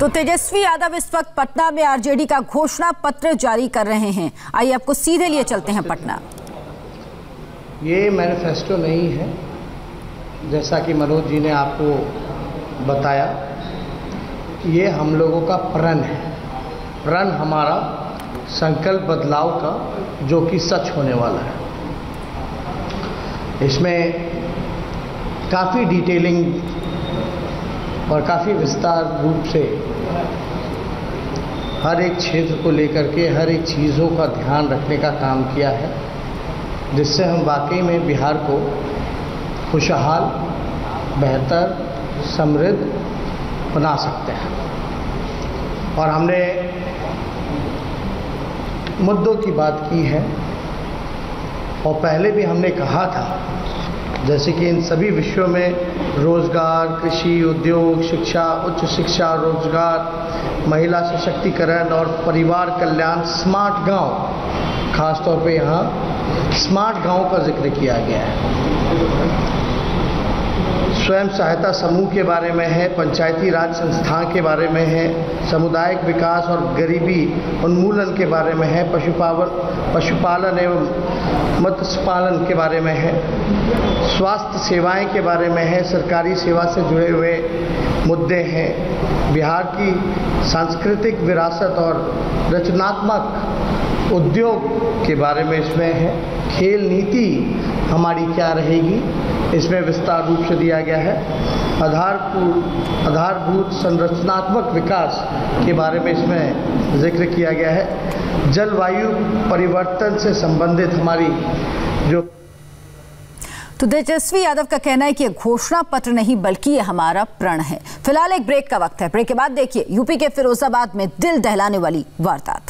तो तेजस्वी यादव इस वक्त पटना में आरजेडी का घोषणा पत्र जारी कर रहे हैं। आइए आपको सीधे लिए चलते हैं पटना। ये मैनिफेस्टो नहीं है, जैसा कि मनोज जी ने आपको बताया ये हम लोगों का प्रण है। प्रण हमारा संकल्प बदलाव का, जो कि सच होने वाला है। इसमें काफ़ी डिटेलिंग और काफ़ी विस्तार रूप से हर एक क्षेत्र को लेकर के, हर एक चीज़ों का ध्यान रखने का काम किया है, जिससे हम वाकई में बिहार को खुशहाल, बेहतर, समृद्ध बना सकते हैं। और हमने मुद्दों की बात की है, और पहले भी हमने कहा था जैसे कि इन सभी विषयों में रोज़गार, कृषि, उद्योग, शिक्षा, उच्च शिक्षा, रोज़गार, महिला सशक्तिकरण और परिवार कल्याण स्मार्ट गाँव, खासतौर पे यहाँ स्मार्ट गाँव का ज़िक्र किया गया है। स्वयं सहायता समूह के बारे में है, पंचायती राज संस्थान के बारे में है, सामुदायिक विकास और गरीबी उन्मूलन के बारे में है पशुपालन पशुपालन एवं मत्स्य पालन के बारे में है, स्वास्थ्य सेवाएँ के बारे में है, सरकारी सेवा से जुड़े हुए मुद्दे हैं। बिहार की सांस्कृतिक विरासत और रचनात्मक उद्योग के बारे में इसमें है, खेल नीति हमारी क्या रहेगी? इसमें विस्तार रूप से दिया गया है। आधारभूत आधारभूत संरचनात्मक विकास के बारे में इसमें ज़िक्र किया गया है। जलवायु परिवर्तन से संबंधित हमारी जो तो तेजस्वी यादव का कहना है कि घोषणा पत्र नहीं, बल्कि ये हमारा प्रण है। फ़िलहाल एक ब्रेक का वक्त है। ब्रेक के बाद देखिए, यूपी के फिरोजाबाद में दिल दहलाने वाली वारदात।